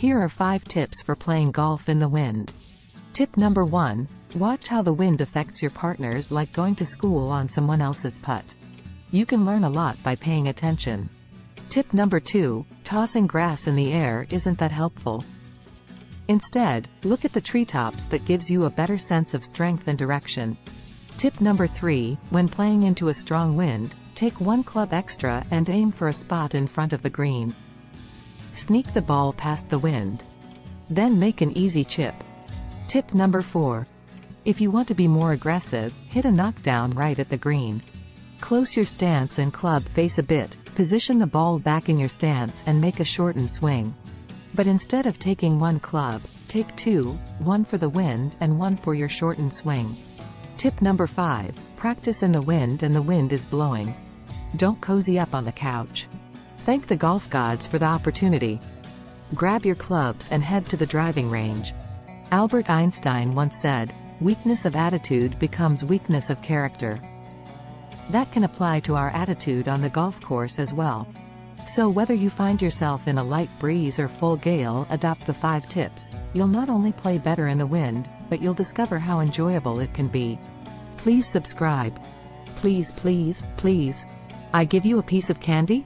Here are 5 tips for playing golf in the wind. Tip number 1. Watch how the wind affects your partners like going to school on someone else's putt. You can learn a lot by paying attention. Tip number 2. Tossing grass in the air isn't that helpful. Instead, look at the treetops that gives you a better sense of strength and direction. Tip number 3. When playing into a strong wind, take one club extra and aim for a spot in front of the green. Sneak the ball past the wind. Then make an easy chip. Tip number 4. If you want to be more aggressive, hit a knockdown right at the green. Close your stance and club face a bit, position the ball back in your stance and make a shortened swing. But instead of taking one club, take two, one for the wind and one for your shortened swing. Tip number 5. Practice in the wind and the wind is blowing. Don't cozy up on the couch. Thank the golf gods for the opportunity. Grab your clubs and head to the driving range. Albert Einstein once said, weakness of attitude becomes weakness of character. That can apply to our attitude on the golf course as well. So whether you find yourself in a light breeze or full gale adopt the 5 tips, you'll not only play better in the wind, but you'll discover how enjoyable it can be. Please subscribe. Please please, please. I give you a piece of candy?